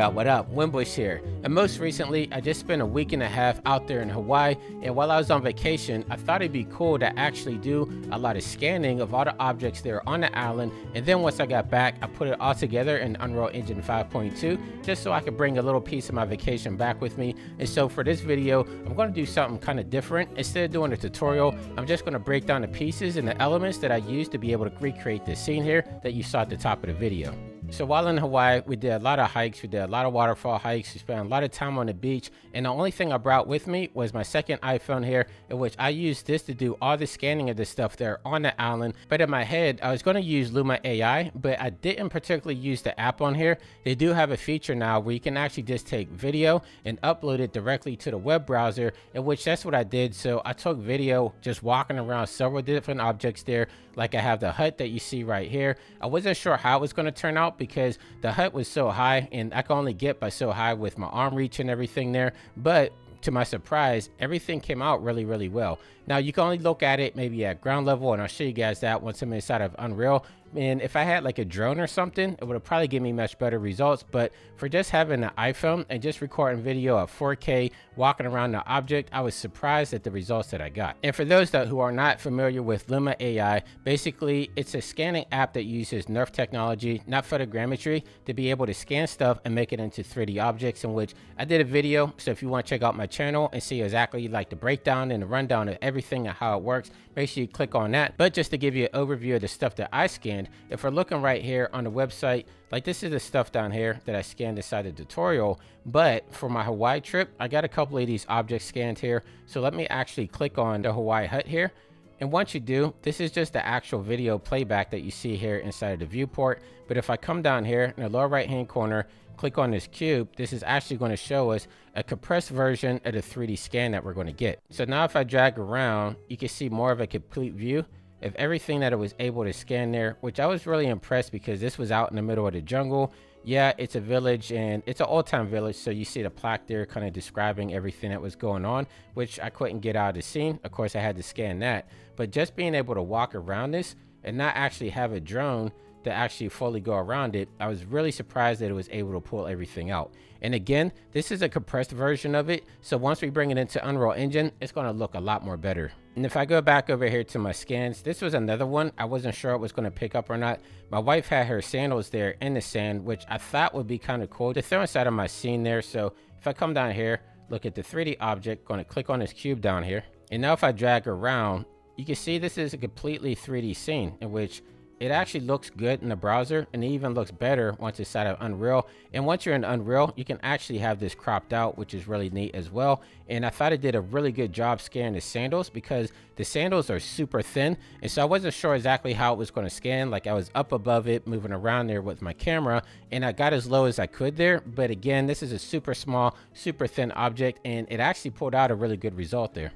What up, what up? Winbush here. And most recently, I just spent a week and a half out there in Hawaii. And while I was on vacation, I thought it'd be cool to actually do a lot of scanning of all the objects there on the island. And then once I got back, I put it all together in Unreal Engine 5.2 just so I could bring a little piece of my vacation back with me. And so for this video, I'm going to do something kind of different. Instead of doing a tutorial, I'm just going to break down the pieces and the elements that I used to be able to recreate this scene here that you saw at the top of the video. So while in Hawaii, we did a lot of hikes. We did a lot of waterfall hikes. We spent a lot of time on the beach. And the only thing I brought with me was my second iPhone here, in which I used this to do all the scanning of the stuff there on the island. But in my head, I was going to use Luma AI, but I didn't particularly use the app on here. They do have a feature now where you can actually just take video and upload it directly to the web browser, in which that's what I did. So I took video just walking around several different objects there. Like I have the hut that you see right here. I wasn't sure how it was going to turn out because the hut was so high and I could only get by so high with my arm reach and everything there. But to my surprise, everything came out really, really well. Now you can only look at it maybe at ground level and I'll show you guys that once I'm inside of Unreal. And if I had like a drone or something, it would have probably given me much better results. But for just having an iPhone and just recording video at 4K, walking around the object, I was surprised at the results that I got. And for those that who are not familiar with Luma AI, basically it's a scanning app that uses NeRF technology, not photogrammetry, to be able to scan stuff and make it into 3D objects in which I did a video. So if you want to check out my channel and see exactly like the breakdown and the rundown of everything and how it works, make sure you click on that. But just to give you an overview of the stuff that I scanned, if we're looking right here on the website, like this is the stuff down here that I scanned inside the tutorial. But for my Hawaii trip, I got a couple of these objects scanned here. So let me actually click on the Hawaii hut here. And once you do, this is just the actual video playback that you see here inside of the viewport. But if I come down here in the lower right hand corner, click on this cube, this is actually going to show us a compressed version of the 3D scan that we're going to get. So now if I drag around, you can see more of a complete view of everything that it was able to scan there, which I was really impressed because this was out in the middle of the jungle. Yeah, it's a village and it's an old time village. So you see the plaque there kind of describing everything that was going on, which I couldn't get out of the scene. Of course, I had to scan that. But just being able to walk around this and not actually have a drone to actually fully go around it, I was really surprised that it was able to pull everything out. And again, this is a compressed version of it. So once we bring it into Unreal Engine, it's going to look a lot more better. And if I go back over here to my scans, this was another one. I wasn't sure it was going to pick up or not. My wife had her sandals there in the sand, which I thought would be kind of cool to throw inside of my scene there. So if I come down here, look at the 3D object, going to click on this cube down here. And now if I drag around, you can see this is a completely 3D scene in which it actually looks good in the browser and it even looks better once it's out of Unreal. And once you're in Unreal, you can actually have this cropped out, which is really neat as well. And I thought it did a really good job scanning the sandals because the sandals are super thin. And so I wasn't sure exactly how it was going to scan. Like I was up above it, moving around there with my camera and I got as low as I could there. But again, this is a super small, super thin object and it actually pulled out a really good result there.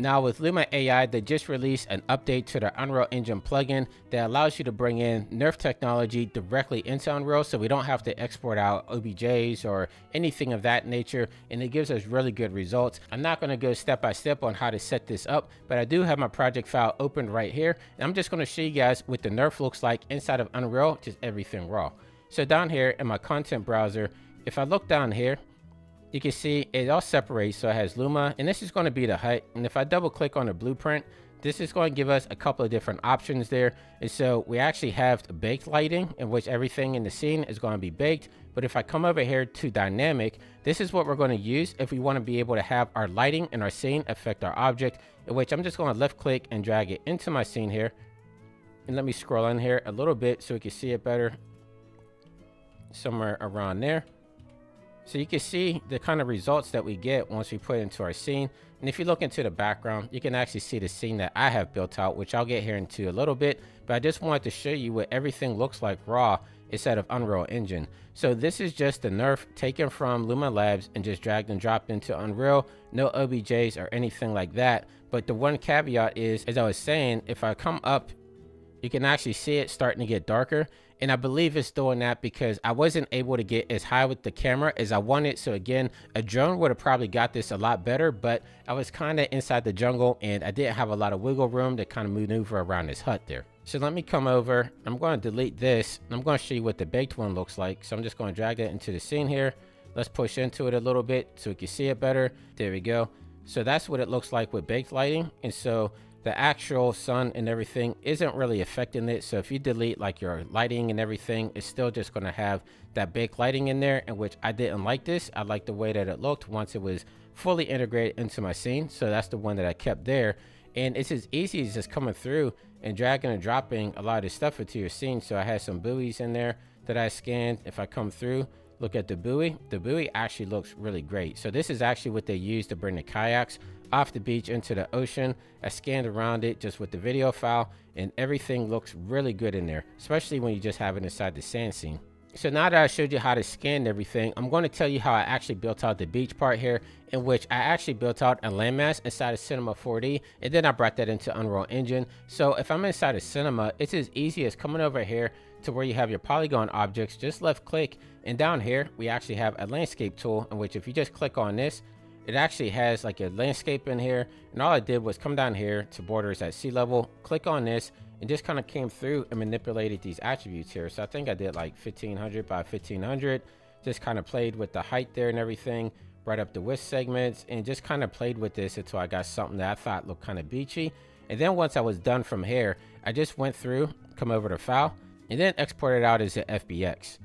Now with Luma AI, they just released an update to their Unreal Engine plugin that allows you to bring in NeRF technology directly into Unreal so we don't have to export out OBJs or anything of that nature and it gives us really good results. I'm not going to go step by step on how to set this up, but I do have my project file open right here and I'm just going to show you guys what the NeRF looks like inside of Unreal, just everything raw. So down here in my content browser, if I look down here, you can see it all separates so it has luma and this is going to be the height. And if i double click on the blueprint this is going to give us a couple of different options there. And so we actually have baked lighting in which everything in the scene is going to be baked. But if i come over here to dynamic this is what we're going to use if we want to be able to have our lighting and our scene affect our object in which i'm just going to left click and drag it into my scene here. And let me scroll in here a little bit so we can see it better somewhere around there so you can see the kind of results that we get once we put into our scene. And if you look into the background, you can actually see the scene that I have built out, which I'll get here into a little bit. But I just wanted to show you what everything looks like raw instead of Unreal Engine. So this is just the NeRF taken from Luma Labs and just dragged and dropped into Unreal. No OBJs or anything like that. But the one caveat is, as I was saying, if I come up, you can actually see it starting to get darker and I believe it's doing that because I wasn't able to get as high with the camera as I wanted. So again, a drone would have probably got this a lot better, but I was kind of inside the jungle and I didn't have a lot of wiggle room to kind of maneuver around this hut there. So let me come over. I'm going to delete this. I'm going to show you what the baked one looks like. So I'm just going to drag it into the scene here. Let's push into it a little bit so we can see it better. There we go. So that's what it looks like with baked lighting. And so the actual sun and everything isn't really affecting it. So if you delete like your lighting and everything, it's still just going to have that baked lighting in there, in which I didn't like this. I like the way that it looked once it was fully integrated into my scene. So that's the one that I kept there. And it's as easy as just coming through and dragging and dropping a lot of this stuff into your scene. So I had some buoys in there that I scanned. If I come through, look at the buoy, the buoy actually looks really great. So this is actually what they use to bring the kayaks off the beach into the ocean. I scanned around it just with the video file and everything looks really good in there, especially when you just have it inside the sand scene. So now that I showed you how to scan everything, I'm going to tell you how I actually built out the beach part here, in which I actually built out a landmass inside of Cinema 4D, and then I brought that into Unreal Engine. So if I'm inside of Cinema, it's as easy as coming over here to where you have your polygon objects, just left click, and down here, we actually have a landscape tool, in which if you just click on this, it actually has like a landscape in here and all I did was come down here to borders at sea level click on this and just kind of came through and manipulated these attributes here. So I think I did like 1500 by 1500 just kind of played with the height there and everything brought up the width segments and just kind of played with this until I got something that I thought looked kind of beachy. And then once I was done from here I just went through come over to file and then exported out as an FBX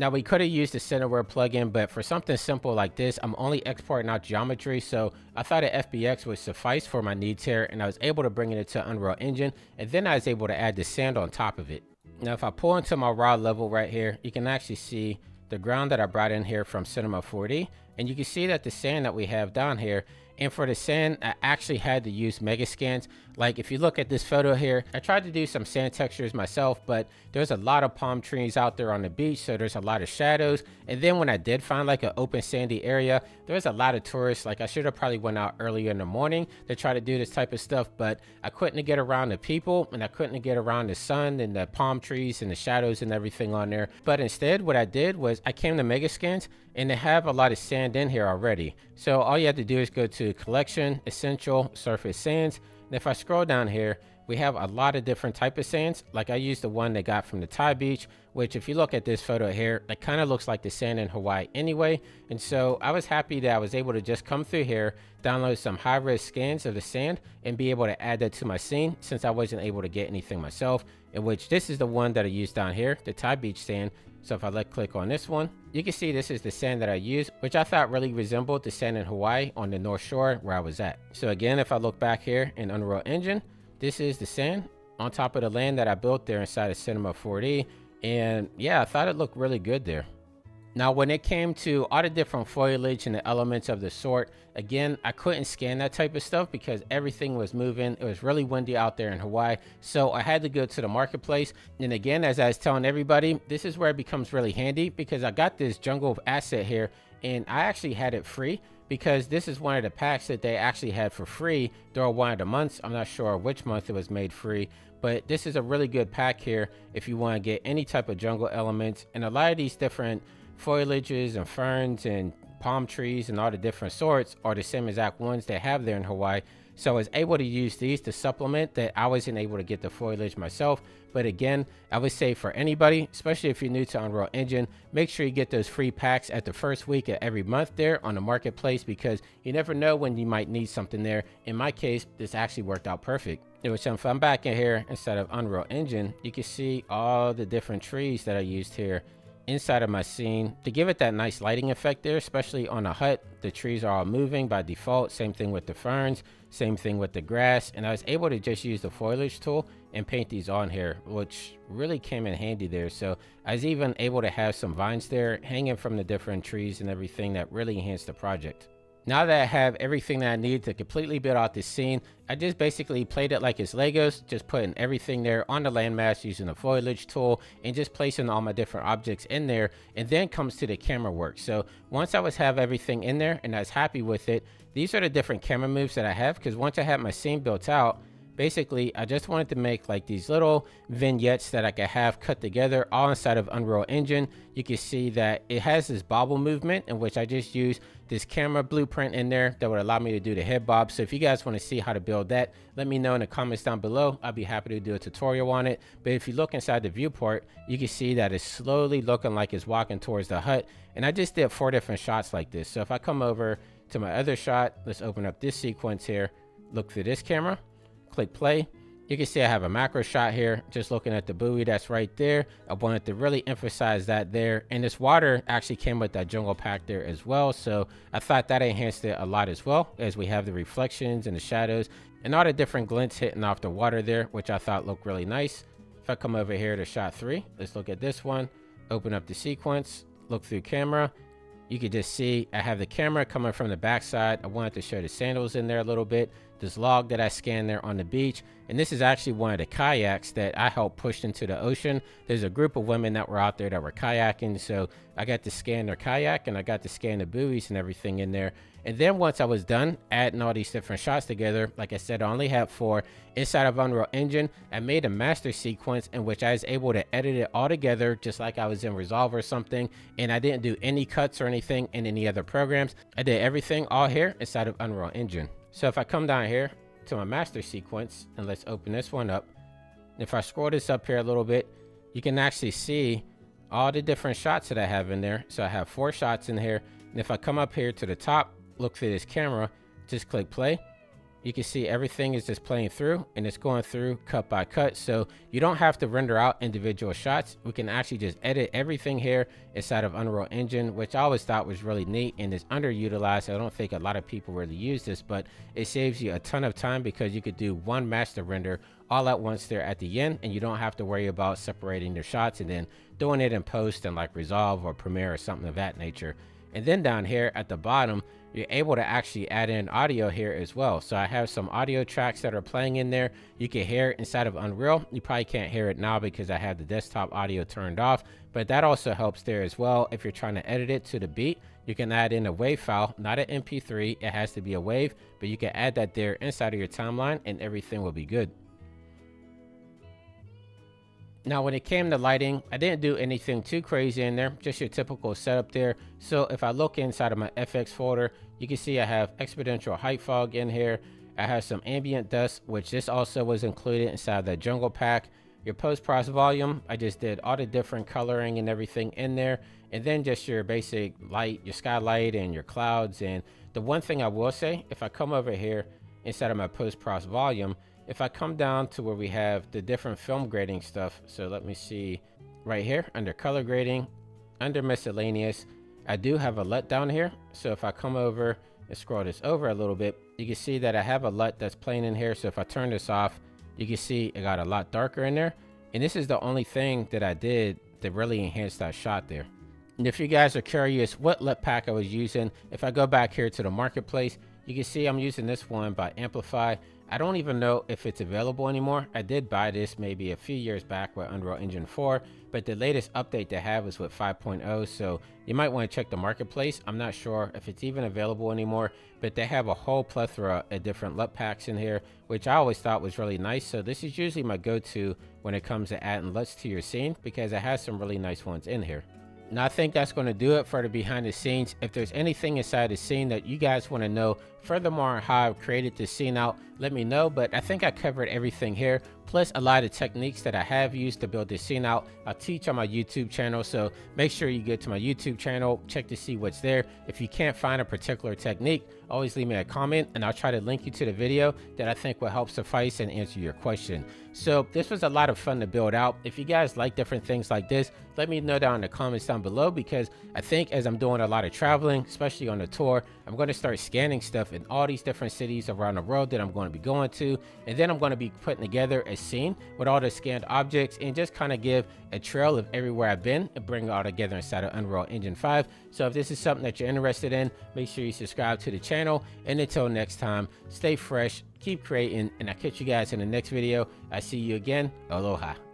now we could have used the Cineware plugin, but for something simple like this, I'm only exporting out geometry, so I thought an FBX would suffice for my needs here, and I was able to bring it into Unreal Engine, and then I was able to add the sand on top of it. Now if I pull into my raw level right here, you can actually see the ground that I brought in here from Cinema 4D, and you can see that the sand that we have down here and for the sand, I actually had to use Megascans. Like if you look at this photo here, I tried to do some sand textures myself, but there's a lot of palm trees out there on the beach. So there's a lot of shadows. And then when I did find like an open sandy area, there was a lot of tourists. Like I should have probably went out earlier in the morning to try to do this type of stuff, but I couldn't get around the people and I couldn't get around the sun and the palm trees and the shadows and everything on there. But instead, what I did was I came to Megascans and they have a lot of sand in here already. So all you have to do is go to collection, essential, surface sands. And if I scroll down here, we have a lot of different type of sands. Like I used the one they got from the Thai beach, which if you look at this photo here, it kind of looks like the sand in Hawaii anyway. And so I was happy that I was able to just come through here, download some high res scans of the sand and be able to add that to my scene since I wasn't able to get anything myself in which this is the one that I used down here, the Thai beach sand. So if I left click on this one, you can see this is the sand that I used, which I thought really resembled the sand in Hawaii on the North Shore where I was at. So again, if I look back here in Unreal Engine, this is the sand on top of the land that I built there inside of Cinema 4D. And yeah, I thought it looked really good there. Now, when it came to all the different foliage and the elements of the sort, again, I couldn't scan that type of stuff because everything was moving. It was really windy out there in Hawaii. So I had to go to the marketplace. And again, as I was telling everybody, this is where it becomes really handy because I got this jungle asset here and I actually had it free because this is one of the packs that they actually had for free during one of the months. I'm not sure which month it was made free, but this is a really good pack here if you want to get any type of jungle elements and a lot of these different foliages and ferns and palm trees and all the different sorts are the same exact ones they have there in Hawaii. So I was able to use these to supplement that I wasn't able to get the foliage myself. But again, I would say for anybody, especially if you're new to Unreal Engine, make sure you get those free packs at the first week of every month there on the marketplace because you never know when you might need something there. In my case, this actually worked out perfect. So if I'm back in here instead of Unreal Engine, you can see all the different trees that I used here inside of my scene to give it that nice lighting effect there, especially on a hut. The trees are all moving by default. Same thing with the ferns, same thing with the grass. And I was able to just use the foliage tool and paint these on here, which really came in handy there. So I was even able to have some vines there hanging from the different trees and everything that really enhanced the project. Now that I have everything that I need to completely build out this scene, I just basically played it like it's Legos, just putting everything there on the landmass using the foliage tool and just placing all my different objects in there and then comes to the camera work. So once I was have everything in there and I was happy with it, these are the different camera moves that I have because once I have my scene built out, Basically, I just wanted to make like these little vignettes that I could have cut together all inside of Unreal Engine. You can see that it has this bobble movement in which I just use this camera blueprint in there that would allow me to do the head bob. So if you guys want to see how to build that, let me know in the comments down below. I'll be happy to do a tutorial on it. But if you look inside the viewport, you can see that it's slowly looking like it's walking towards the hut. And I just did four different shots like this. So if I come over to my other shot, let's open up this sequence here, look through this camera click play. You can see I have a macro shot here, just looking at the buoy that's right there. I wanted to really emphasize that there. And this water actually came with that jungle pack there as well. So I thought that enhanced it a lot as well, as we have the reflections and the shadows and all the different glints hitting off the water there, which I thought looked really nice. If I come over here to shot three, let's look at this one, open up the sequence, look through camera, you can just see I have the camera coming from the backside. I wanted to show the sandals in there a little bit. This log that I scanned there on the beach. And this is actually one of the kayaks that I helped push into the ocean. There's a group of women that were out there that were kayaking. So I got to scan their kayak and I got to scan the buoys and everything in there. And then once I was done adding all these different shots together, like I said, I only have four inside of Unreal Engine. I made a master sequence in which I was able to edit it all together just like I was in Resolve or something. And I didn't do any cuts or anything in any other programs. I did everything all here inside of Unreal Engine. So if I come down here to my master sequence and let's open this one up. If I scroll this up here a little bit, you can actually see all the different shots that I have in there. So I have four shots in here. And if I come up here to the top, look through this camera, just click play. You can see everything is just playing through and it's going through cut by cut. So you don't have to render out individual shots. We can actually just edit everything here inside of Unreal Engine, which I always thought was really neat and is underutilized. I don't think a lot of people really use this, but it saves you a ton of time because you could do one master render all at once there at the end and you don't have to worry about separating your shots and then doing it in post and like Resolve or Premiere or something of that nature. And then down here at the bottom, you're able to actually add in audio here as well. So I have some audio tracks that are playing in there. You can hear it inside of Unreal. You probably can't hear it now because I have the desktop audio turned off, but that also helps there as well. If you're trying to edit it to the beat, you can add in a wave file, not an MP3. It has to be a wave, but you can add that there inside of your timeline and everything will be good. Now, when it came to lighting, I didn't do anything too crazy in there, just your typical setup there. So if I look inside of my FX folder, you can see I have exponential height fog in here. I have some ambient dust, which this also was included inside the jungle pack. Your post-process volume, I just did all the different coloring and everything in there. And then just your basic light, your skylight and your clouds. And the one thing I will say, if I come over here inside of my post-process volume, if I come down to where we have the different film grading stuff, so let me see right here under color grading, under miscellaneous, I do have a LUT down here. So if I come over and scroll this over a little bit, you can see that I have a LUT that's playing in here. So if I turn this off, you can see it got a lot darker in there. And this is the only thing that I did that really enhanced that shot there. And if you guys are curious what LUT pack I was using, if I go back here to the marketplace, you can see I'm using this one by Amplify. I don't even know if it's available anymore. I did buy this maybe a few years back with Unreal Engine 4, but the latest update they have is with 5.0, so you might want to check the marketplace. I'm not sure if it's even available anymore, but they have a whole plethora of different LUT packs in here, which I always thought was really nice. So this is usually my go-to when it comes to adding LUTs to your scene because it has some really nice ones in here. Now I think that's going to do it for the behind the scenes. If there's anything inside the scene that you guys want to know furthermore how I've created this scene out, let me know. But I think I covered everything here plus a lot of techniques that I have used to build this scene out. I'll teach on my YouTube channel, so make sure you get to my YouTube channel, check to see what's there. If you can't find a particular technique, always leave me a comment and I'll try to link you to the video that I think will help suffice and answer your question. So this was a lot of fun to build out. If you guys like different things like this, let me know down in the comments down below because I think as I'm doing a lot of traveling, especially on the tour, I'm going to start scanning in all these different cities around the world that I'm going to be going to. And then I'm going to be putting together a scene with all the scanned objects and just kind of give a trail of everywhere I've been and bring it all together inside of Unreal Engine 5. So if this is something that you're interested in, make sure you subscribe to the channel. And until next time, stay fresh, keep creating, and I'll catch you guys in the next video. I see you again. Aloha.